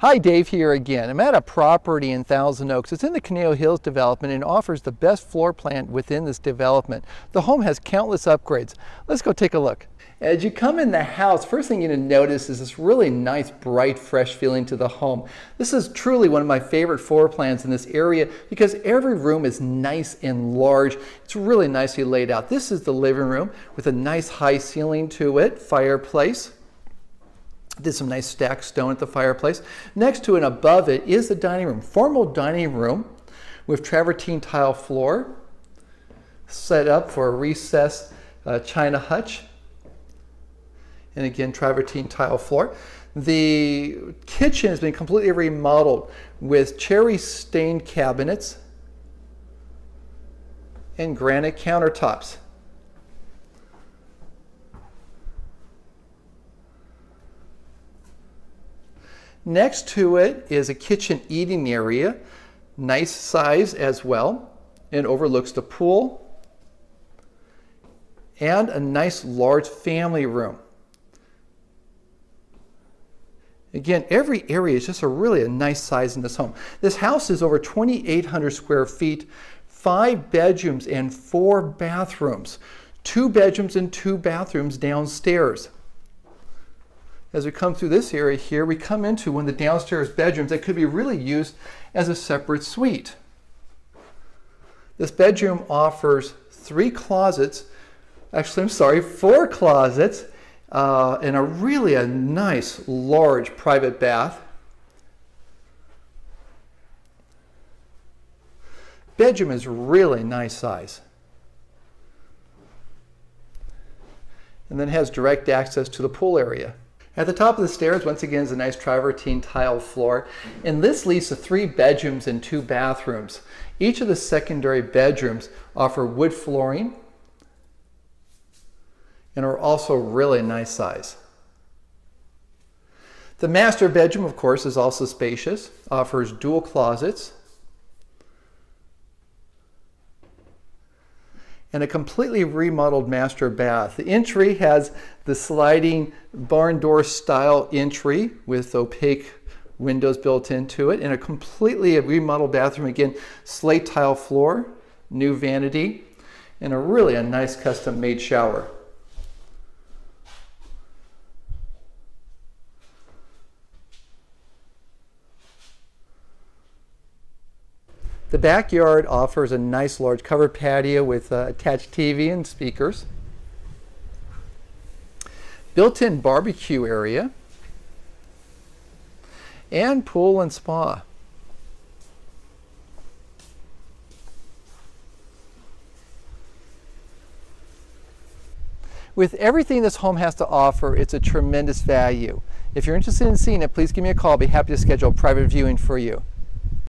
Hi, Dave here again. I'm at a property in Thousand Oaks. It's in the Conejo Hills development and offers the best floor plan within this development. The home has countless upgrades. Let's go take a look. As you come in the house, first thing you're going to notice is this really nice, bright, fresh feeling to the home. This is truly one of my favorite floor plans in this area because every room is nice and large. It's really nicely laid out. This is the living room with a nice high ceiling to it, fireplace. Did some nice stacked stone at the fireplace. Next to and above it is the dining room, formal dining room with travertine tile floor, set up for a recessed uh, china hutch. And again, travertine tile floor. The kitchen has been completely remodeled with cherry stained cabinets and granite countertops. Next to it is a kitchen eating area, nice size as well, and overlooks the pool, and a nice large family room. Again, every area is just a really a nice size in this home. This house is over 2,800 square feet, five bedrooms and four bathrooms. Two bedrooms and two bathrooms downstairs as we come through this area here, we come into one of the downstairs bedrooms that could be really used as a separate suite. This bedroom offers three closets, actually I'm sorry, four closets, uh, and a really a nice large private bath. Bedroom is really nice size. And then has direct access to the pool area. At the top of the stairs, once again, is a nice travertine tile floor. And this leads to three bedrooms and two bathrooms. Each of the secondary bedrooms offer wood flooring and are also really nice size. The master bedroom, of course, is also spacious, offers dual closets, and a completely remodeled master bath. The entry has the sliding barn door style entry with opaque windows built into it and a completely remodeled bathroom. Again, slate tile floor, new vanity, and a really a nice custom made shower. The backyard offers a nice large covered patio with uh, attached TV and speakers. Built-in barbecue area. And pool and spa. With everything this home has to offer, it's a tremendous value. If you're interested in seeing it, please give me a call. I'll be happy to schedule a private viewing for you.